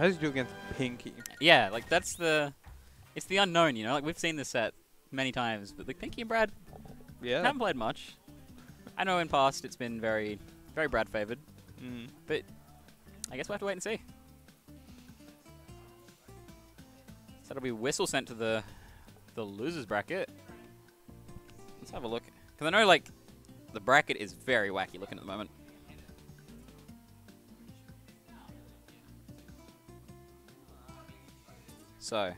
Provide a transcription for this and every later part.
How does he do against Pinky? Yeah, like that's the, it's the unknown, you know. Like we've seen this set many times, but like Pinky and Brad Yeah. haven't played much. I know in past it's been very, very Brad favored, Mm. but I guess we'll have to wait and see. So that'll be Whissle sent to the, the losers bracket. Let's have a look, because I know like, the bracket is very wacky looking at the moment. So,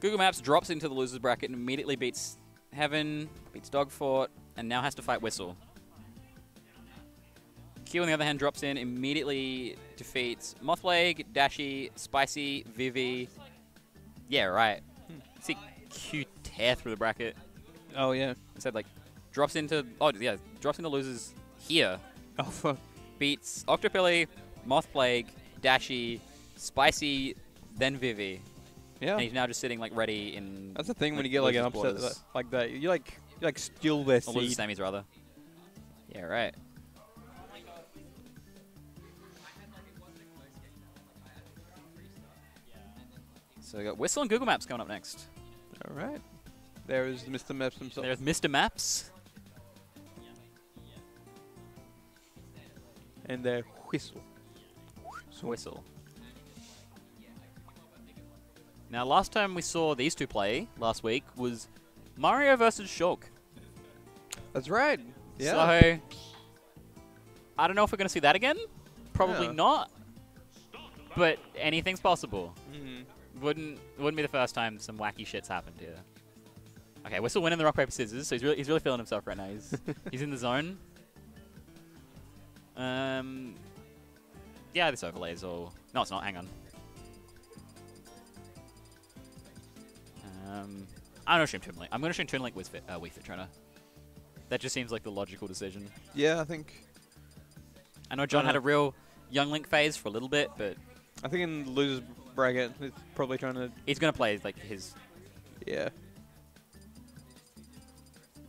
Google Maps drops into the losers bracket and immediately beats Heaven, beats Dogfort, and now has to fight Whissle. Q, on the other hand, drops in, immediately defeats Mothleg, Dashi, Spicy, Vivi. Yeah, right. Hmm. See Q tear through the bracket. Oh yeah. I said, like, drops into, oh, yeah, drops into losers here. Oh fuck. Beats Octopilly, Mothplague, Dashi, Spicy, then Vivi. Yeah. And he's now just sitting, like, ready in. That's the thing when you get like an upset borders. like that. You like you like steal their Or losers' seed. semis, rather. Yeah, right. So we got Whissle and Google Maps coming up next. All right. There is Mr. Maps himself. There's Mr. Maps. and their Whissle. Whissle. Now, last time we saw these two play last week was Mario versus Shulk. That's right. Yeah. So, I don't know if we're going to see that again. Probably Yeah. not. But anything's possible. Mhm. Wouldn't wouldn't be the first time some wacky shits happened here. Okay, we're still winning the rock paper scissors, so he's really he's really feeling himself right now. He's he's in the zone. Um, yeah, this overlay is all. No, it's not. Hang on. I'm gonna stream Toon Link. I'm gonna stream Toon Link with Fit, uh, Wii Fit Trainer. That just seems like the logical decision. Yeah, I think I know John had Uh, a real young Link phase for a little bit, but I think in losers bracket, it's probably trying to he's gonna play like his yeah.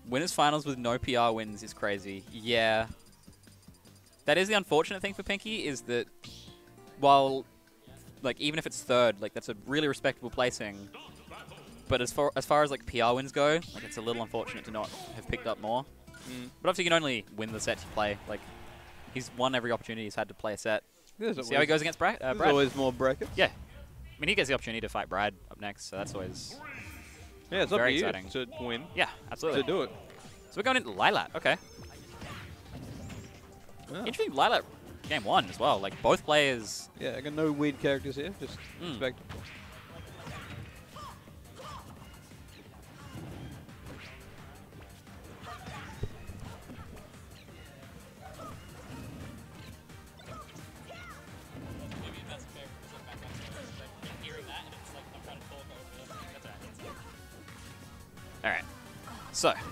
Winners finals with no PR wins is crazy. Yeah. That is the unfortunate thing for Pinky is that while like even if it's third, like that's a really respectable placing. But as far as far as like PR wins go, like it's a little unfortunate to not have picked up more. Mm. But obviously you can only win the sets you play. Like he's won every opportunity he's had to play a set. There's See always, how he goes against Brad. Uh, there's always more brackets. Yeah. I mean he gets the opportunity to fight Brad up next, so that's always Yeah, it's up Very to you exciting. to win. yeah, absolutely. To do it. So we're going into Lylat. Okay. Yeah. Interesting Lylat game one as well. Like both players. Yeah, I got no weird characters here. Just Mm.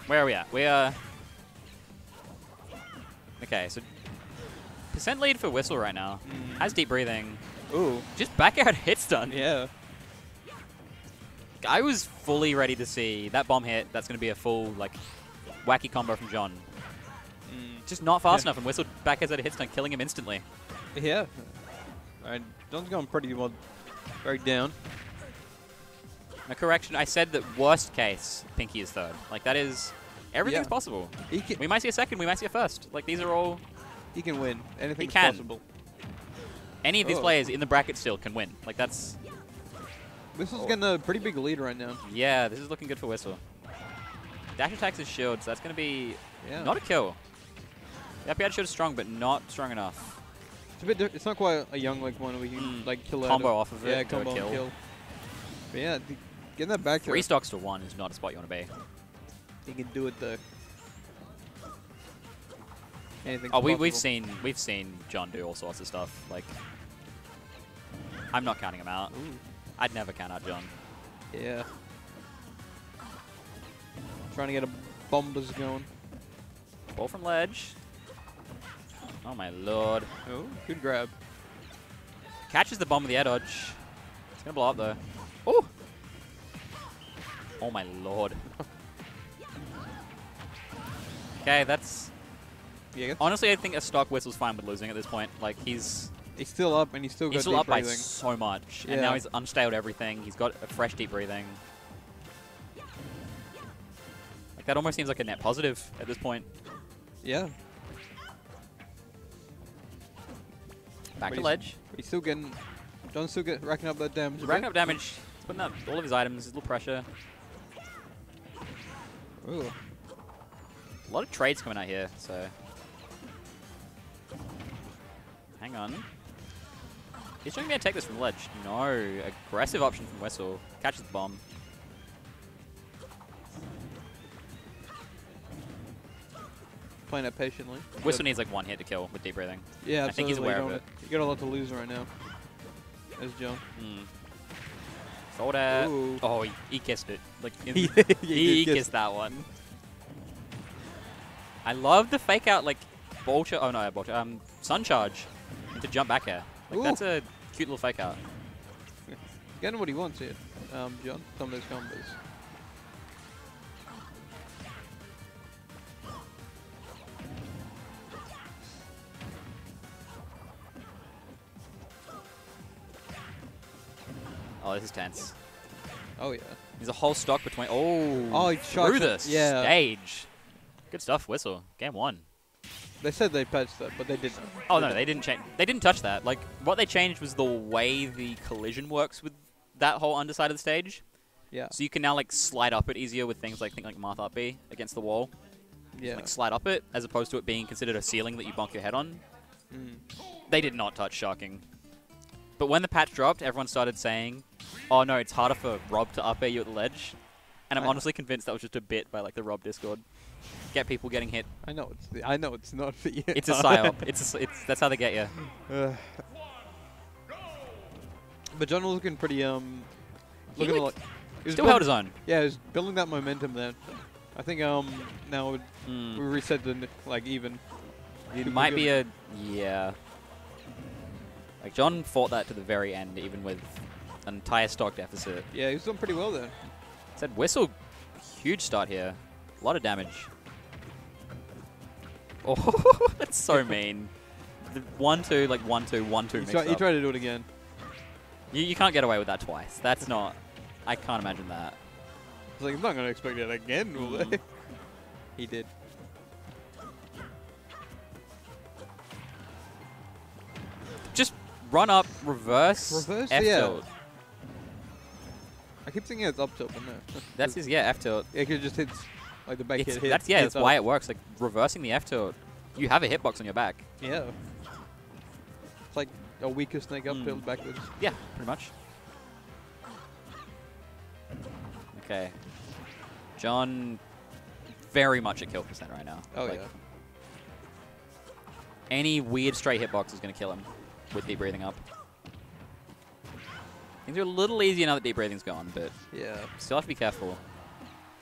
Where are we at? We are. Okay, so percent lead for Whissle right now. Has deep breathing. Ooh. Just back out hit stun. Yeah. I was fully ready to see that bomb hit. That's going to be a full like wacky combo from John. Mm. Just not fast Yeah. enough, and Whissle back out a hit stun, killing him instantly. Yeah. Alright, John's going pretty well. Very down. A correction, I said that worst case, Pinky is third. Like that is everything's Yeah. possible. He can, We might see a second, we might see a first. Like these are all he can win. Anything's can. possible. any of these Oh. players in the bracket still can win. Like that's This is Oh. getting a pretty big lead right now. yeah, this is looking good for Whissle. Dash attacks his shield, so that's going to be Yeah. not a kill. The up shield is strong, but not strong enough. It's a bit. It's not quite a young like one where you can Mm. like kill out Combo of, off of it Yeah, combo kill. kill. But yeah, getting that back Three to stocks to one is not a spot you want to be. he can do it though. Anything. Oh, we, we've seen we've seen John do all sorts of stuff. Like, I'm not counting him out. Ooh, I'd never count out John. yeah. Trying to get a bombers going. Ball from ledge. Oh my lord. Oh, good grab. Catches the bomb with the air dodge. It's gonna blow up though. Oh! Oh my lord. okay, that's Yeah. honestly I think a stock Whissle's fine with losing at this point. Like he's He's still up and he's still got He's still up by so much, and now Yeah. he's unstalled everything. He's got a fresh deep breathing. Like that almost seems like a net positive at this point. Yeah. Back But to he's- ledge. He's still getting. John's still get racking up that damage. a Racking up damage. He's putting up all of his items. His little pressure. Ooh. A lot of trades coming out here, so. Hang on. He's trying to take this from the ledge. No. Aggressive option from Whissle. Catches the bomb. Playing it patiently. Whissle needs like one hit to kill with deep breathing. Yeah, I think he's absolutely. aware of You it. You got a lot to lose right now. As Joe. Mm. Ooh. Oh, he, he kissed it. Like He- he, did kiss kissed that one. I love the fake out like ball. Oh no, charge. Um, sun charge to jump back here. Like Ooh. that's a cute little fake out. Getting what he wants here, um, John. Some of those combos. Oh, this is tense. Oh yeah. There's a whole stock between. Oh, Oh, he shot through this Yeah. stage. Good stuff, Whissle. Game one. They said they patched that, but they didn't. Oh no, they didn't change. They didn't touch that. Like what they changed was the way the collision works with that whole underside of the stage. Yeah. So you can now like slide up it easier with things like think like Marth up B against the wall. Yeah. Like slide up it as opposed to it being considered a ceiling that you bonk your head on. Mm. They did not touch shocking. But when the patch dropped, everyone started saying, "Oh no, it's harder for R.O.B. to up air you at the ledge." And I'm I- honestly convinced that was just a bit by like the R.O.B. Discord. Get people getting hit. I know it's. The, I know it's not for you. It's a psyop. it's a, it's that's how they get you. Uh, but John was looking pretty um. He Looking looked- like. he Still held his own. Yeah, he was building that momentum there. I think um now Mm. we reset the like even. It might be a yeah. Like John fought that to the very end, even with an entire stock deficit. Yeah, he was doing pretty well there. Said Whissle, huge start here, a lot of damage. Oh, that's so mean. The one two like one two one two You, mix tried, he tried to do it again. You, you can't get away with that twice. That's not. I can't imagine that. I was like, I'm not gonna expect it again, will Mm. they? he did. Just run up, reverse, Reverse? F Yeah. tilt. I keep thinking it's up tilt, but no. That's his yeah F tilt. Yeah, it just hits like the back It's, hit. that's yeah, that's why up. it works. Like reversing the F tilt, you have a hitbox on your back. Yeah. It's like a weaker snake up Mm. tilt backwards. Yeah, pretty much. Okay. John, very much at kill percent right now. Oh Like, yeah. Any weird stray hitbox is going to kill him with deep breathing up. Things are a little easier now that deep breathing's gone, but Yeah. still have to be careful.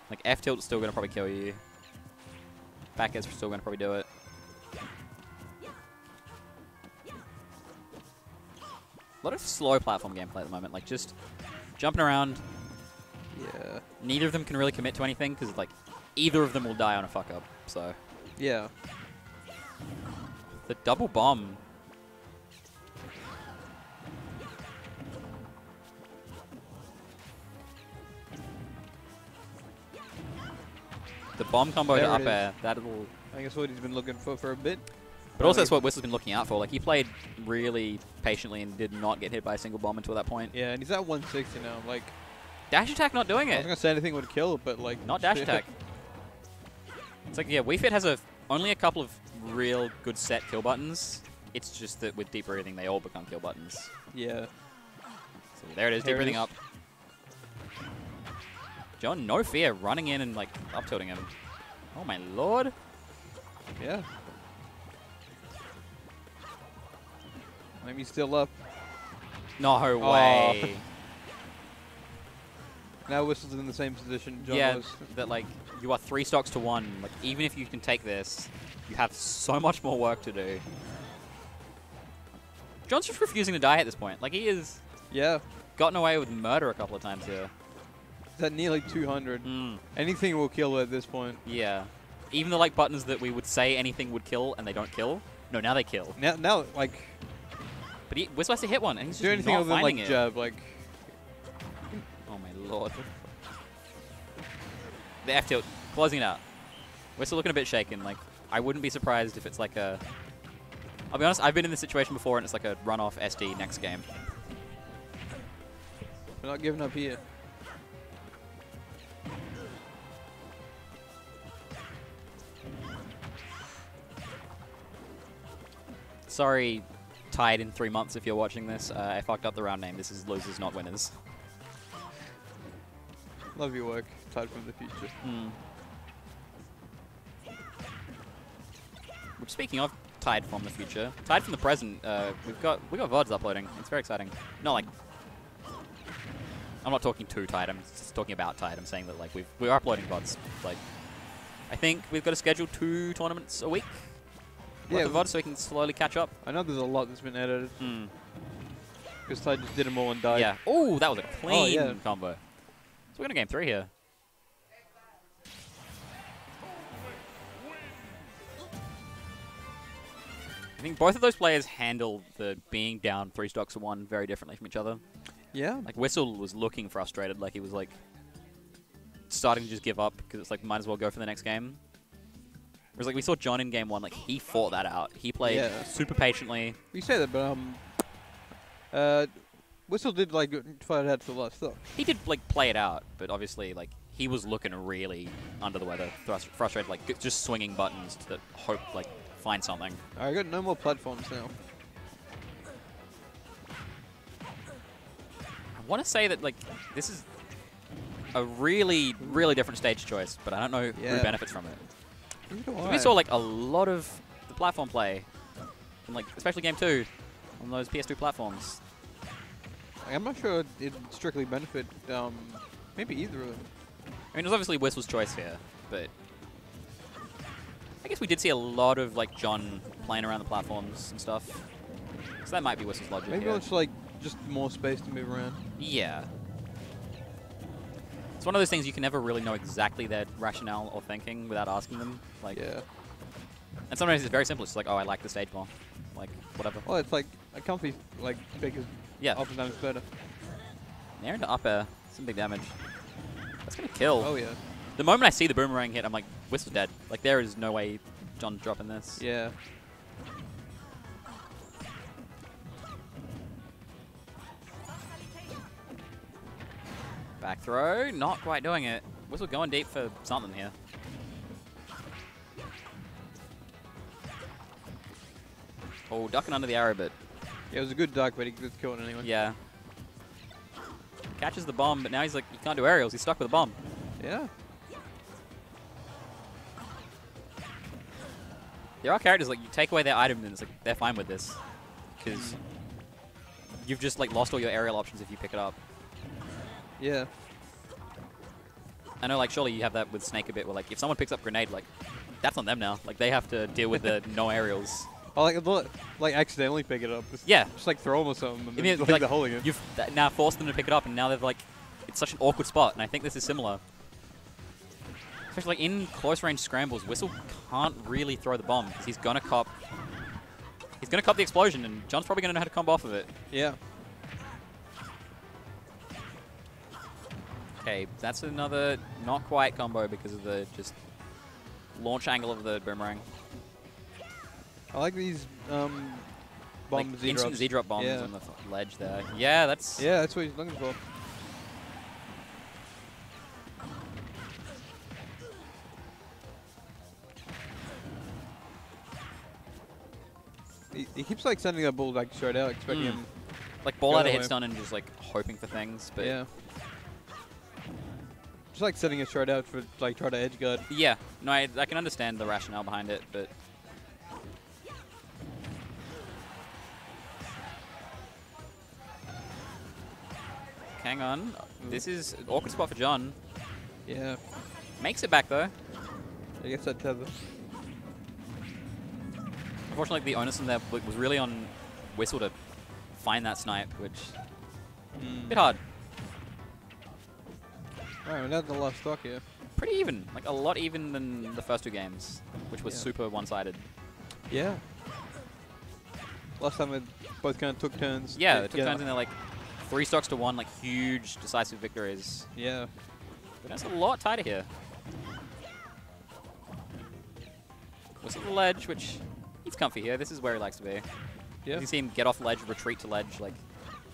Like F tilt's still going to probably kill you. Back air's still going to probably do it. A lot of slow platform gameplay at the moment, like just jumping around. Yeah. Neither of them can really commit to anything because like either of them will die on a fuck up. So Yeah. the double bomb. The bomb combo There to up air, that'll. I guess what he's been looking for for a bit. But also, that's what Whissle's been looking out for. Like he played really patiently and did not get hit by a single bomb until that point. Yeah, and he's at 160 now. Like, Dash attack not doing it. I was gonna say anything would kill, but like Not dash attack. It's like yeah, Wii Fit has a only a couple of real good set kill buttons. It's just that with deep breathing, they all become kill buttons. yeah. So there it is, There deep breathing is. up. John, no fear, running in and like up tilting him. Oh my lord! Yeah. Maybe he's still up. No way. Now Whissle's in the same position John yeah, was. that like you are three stocks to one. Like even if you can take this, you have so much more work to do. John's just refusing to die at this point. Like he has Yeah. gotten away with murder a couple of times here. At nearly 200. Mm, Anything will kill at this point. yeah. Even the like buttons that we would say anything would kill and they don't kill. No, now they kill. Now, now like, But he, Whissle has to hit one, and he's Do just anything other than like it. jab, like Oh my lord. The F tilt, closing it out. We're still looking a bit shaken. Like, I wouldn't be surprised if it's like a. I'll be honest, I've been in this situation before, and it's like a run-off SD next game. we're not giving up here. Sorry, tied in three months if you're watching this. Uh, I fucked up the round name. This is losers, not winners. Love your work, tied from the future. Hmm. Which, speaking of tied from the future, tied from the present, uh, we've got we got VODs uploading. It's very exciting. Not like I'm not talking to tied. I'm just talking about tied. I'm saying that like we've we're uploading VODs. Like I think we've got to schedule two tournaments a week. Yeah, Yeah, VODs so we can slowly catch up. I know there's a lot that's been edited Hmm. because Tide just did them all and died. Yeah. Oh, that was a clean yeah. combo. So we're gonna game three here. I think both of those players handle the being down three stocks to one very differently from each other. Yeah. Like Whissle was looking frustrated, like he was like starting to just give up because it's like might as well go for the next game. Whereas like we saw John in game one, like he fought that out. He played Yeah. super patiently. You say that, but um, uh, Whissle did like fight out for the last stock. He did like play it out, but obviously like he was looking really under the weather, thrust- frustrated, like just swinging buttons to hope like find something. I got no more platforms now. I want to say that like this is a really really different stage choice, but I don't know Yeah. who benefits from it. We saw like a lot of the platform play, in, like especially game two, on those PS2 platforms. I'm not sure it strictly benefit um, maybe either of them. I mean, it was obviously Whissle's choice here, but I guess we did see a lot of like John playing around the platforms and stuff. So that might be Whissle's logic. Maybe it's like just more space to move around. Yeah. It's one of those things you can never really know exactly their rationale or thinking without asking them. Like, Yeah. and sometimes it's very simple. It's just like, oh, I like the stage more. Like, whatever. Well, it's like a comfy like big is Yeah. oftentimes better. Nair into up air. Some big damage. That's gonna kill. Oh yeah. The moment I see the boomerang hit, I'm like, Whissle's dead. Like, there is no way John's dropping this. Yeah. Back throw, not quite doing it. Whissle going deep for something here. Oh, ducking under the arrow, but Yeah, it was a good duck, but he gets killed anyway. yeah. Catches the bomb, but now he's like, he can't do aerials. He's stuck with a bomb. Yeah. There are characters like you take away their item and it's like they're fine with this because mm. you've just like lost all your aerial options if you pick it up. Yeah. I know like surely you have that with Snake a bit where like if someone picks up grenade like that's on them now. Like they have to deal with the no aerials. I like like accidentally pick it up. Just, Yeah. Just like throw them or something. And then, like, like, they're holding it. You've th- now forced them to pick it up and now they've like it's such an awkward spot and I think this is similar. Especially like in close range scrambles, Whissle can't really throw the bomb because he's gonna cop He's gonna cop the explosion and John's probably gonna know how to combo off of it. Yeah. Okay, that's another not quite combo because of the just launch angle of the boomerang. I like these um, bomb like Z instant drops. Z drop bombs Yeah. on the ledge there. Yeah, that's Yeah, that's what he's looking for. He, he keeps like sending that ball like straight out, expecting Mm. him. like ball out of stun and just like hoping for things. But yeah. Just like sending it straight out for like try to edge guard. Yeah, no, I, I can understand the rationale behind it, but hang on. This is awkward spot for John. Yeah. Makes it back though. I guess that tether. Unfortunately, the onus in there was really on Whissle to find that snipe, which Mm. a bit hard. Alright, we're to the last stock here. Pretty even, like a lot even than the first two games, which was Yeah. super one-sided. Yeah. Last time they both kind of took turns. Yeah, it took turns and they're like three stocks to one, like huge decisive victories. Yeah. But that's a lot tighter here. What's the ledge, which he's comfy here. This is where he likes to be. Yeah. You see him get off ledge, retreat to ledge, like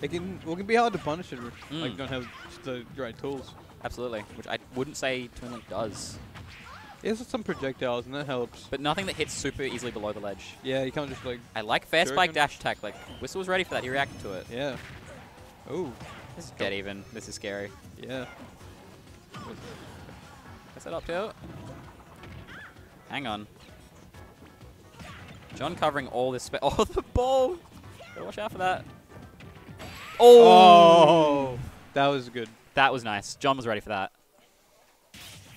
It can, well, it can be hard to punish it Mm. like, you don't have the right tools. Absolutely. Which I wouldn't say Toon Link does, He has some projectiles, and that helps. but nothing that hits super easily below the ledge. Yeah, you can't just, like, I like fair spike dash attack. Like Whissle was ready for that. He reacted to it. yeah. Oh, This is dead even. This is scary. yeah. Is that up tilt? Hang on. John covering all this. Spe- oh, the ball! Gotta watch out for that. Oh! oh! That was good. That was nice. John was ready for that.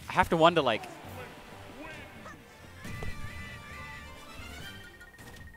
I have to wonder, like,